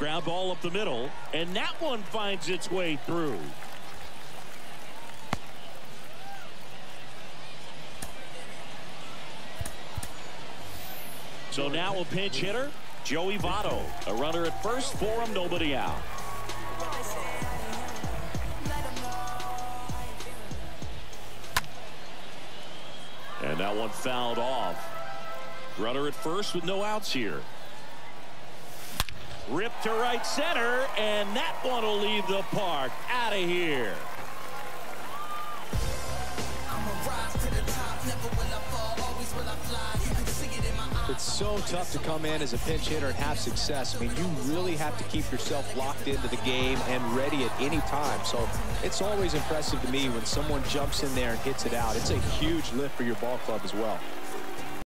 Ground ball up the middle, and that one finds its way through. So now a pinch hitter, Joey Votto. A runner at first for him, nobody out. And that one fouled off. Runner at first with no outs here. Ripped to right center, and that one will leave the park. Out of here. It's so tough to come in as a pinch hitter and have success. I mean, you really have to keep yourself locked into the game and ready at any time. So it's always impressive to me when someone jumps in there and hits it out. It's a huge lift for your ball club as well.